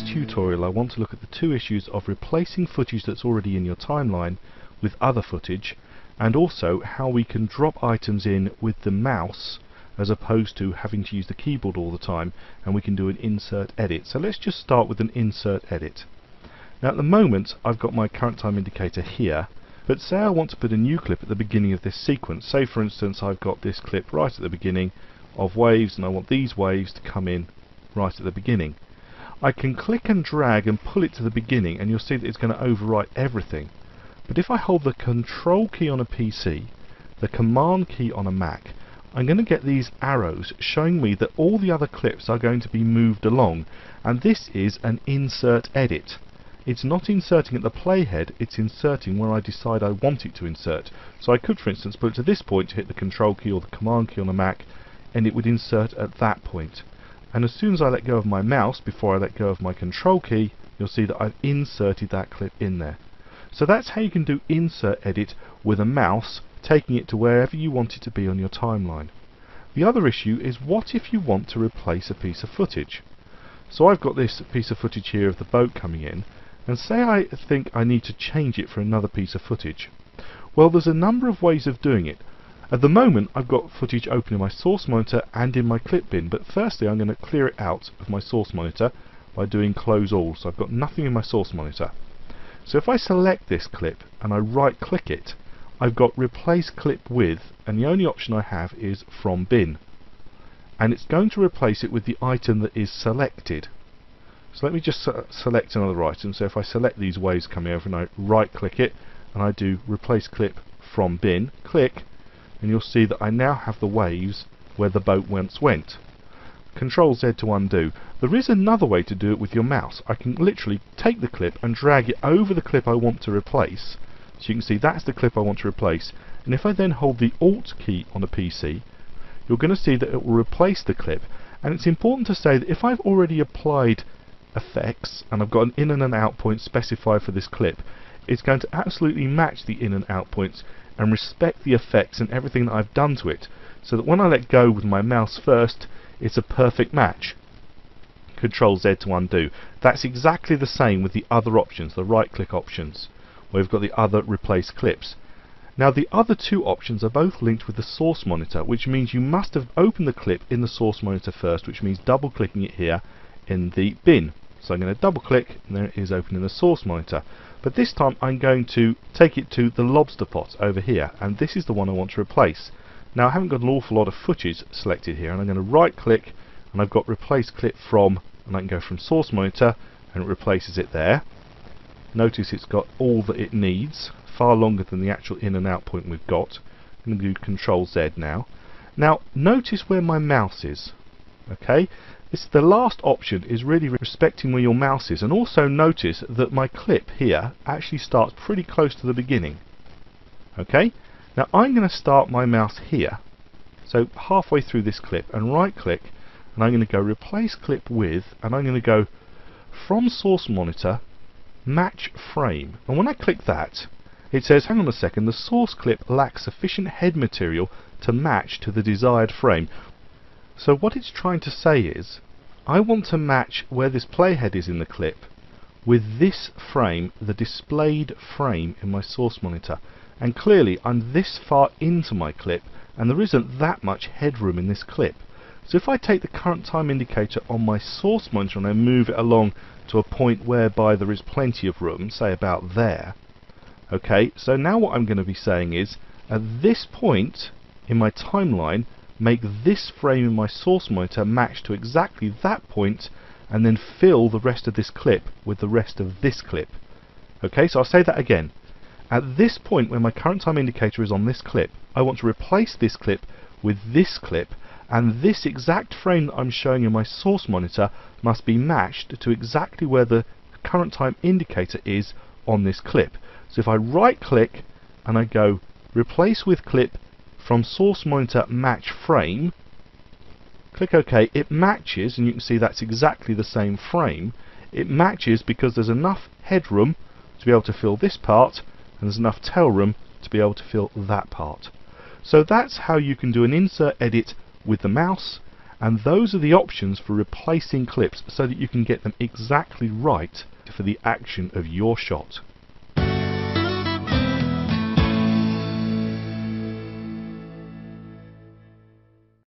tutorial I want to look at the two issues of replacing footage that's already in your timeline with other footage and also how we can drop items in with the mouse as opposed to having to use the keyboard all the time and we can do an insert edit. So let's just start with an insert edit. Now at the moment I've got my current time indicator here but say I want to put a new clip at the beginning of this sequence. Say for instance I've got this clip right at the beginning of waves and I want these waves to come in right at the beginning. I can click and drag and pull it to the beginning and you'll see that it's going to overwrite everything. But if I hold the control key on a PC, the command key on a Mac, I'm going to get these arrows showing me that all the other clips are going to be moved along and this is an insert edit. It's not inserting at the playhead, it's inserting where I decide I want it to insert. So I could for instance put it to this point to hit the control key or the command key on a Mac and it would insert at that point. And as soon as I let go of my mouse before I let go of my control key, you'll see that I've inserted that clip in there. So that's how you can do insert edit with a mouse, taking it to wherever you want it to be on your timeline. The other issue is what if you want to replace a piece of footage? So I've got this piece of footage here of the boat coming in, and say I think I need to change it for another piece of footage. Well, there's a number of ways of doing it. At the moment I've got footage open in my source monitor and in my clip bin but firstly I'm going to clear it out of my source monitor by doing close all so I've got nothing in my source monitor. So if I select this clip and I right click it I've got replace clip with and the only option I have is from bin and it's going to replace it with the item that is selected. So let me just select another item so if I select these waves coming over and I right click it and I do replace clip from bin, click and you'll see that I now have the waves where the boat once went. Control Z to undo. There is another way to do it with your mouse. I can literally take the clip and drag it over the clip I want to replace. So you can see that's the clip I want to replace. And if I then hold the Alt key on a PC, you're going to see that it will replace the clip. And it's important to say that if I've already applied effects and I've got an in and an out point specified for this clip, it's going to absolutely match the in and out points and respect the effects and everything that I've done to it so that when I let go with my mouse first it's a perfect match. Control Z to undo. That's exactly the same with the other options, the right click options where we've got the other replace clips. Now the other two options are both linked with the source monitor which means you must have opened the clip in the source monitor first which means double clicking it here in the bin. So I'm going to double click and there it is open in the source monitor. But this time I'm going to take it to the lobster pot over here and this is the one I want to replace. Now I haven't got an awful lot of footage selected here and I'm going to right click and I've got replace clip from and I can go from source monitor and it replaces it there. Notice it's got all that it needs, far longer than the actual in and out point we've got. I'm going to do control Z now. Now notice where my mouse is. Okay, the last option is really respecting where your mouse is. And also notice that my clip here actually starts pretty close to the beginning. Okay, now I'm going to start my mouse here. So halfway through this clip and right click and I'm going to go replace clip with and I'm going to go from source monitor match frame. And when I click that it says hang on a second the source clip lacks sufficient head material to match to the desired frame so what it's trying to say is, I want to match where this playhead is in the clip with this frame, the displayed frame in my source monitor. And clearly I'm this far into my clip and there isn't that much headroom in this clip. So if I take the current time indicator on my source monitor and I move it along to a point whereby there is plenty of room, say about there, okay, so now what I'm going to be saying is, at this point in my timeline, make this frame in my source monitor match to exactly that point and then fill the rest of this clip with the rest of this clip. Okay, so I'll say that again. At this point where my current time indicator is on this clip, I want to replace this clip with this clip and this exact frame that I'm showing in my source monitor must be matched to exactly where the current time indicator is on this clip. So if I right click and I go replace with clip from source monitor match frame click OK. It matches and you can see that's exactly the same frame. It matches because there's enough headroom to be able to fill this part and there's enough tail room to be able to fill that part. So that's how you can do an insert edit with the mouse And those are the options for replacing clips so that you can get them exactly right for the action of your shot.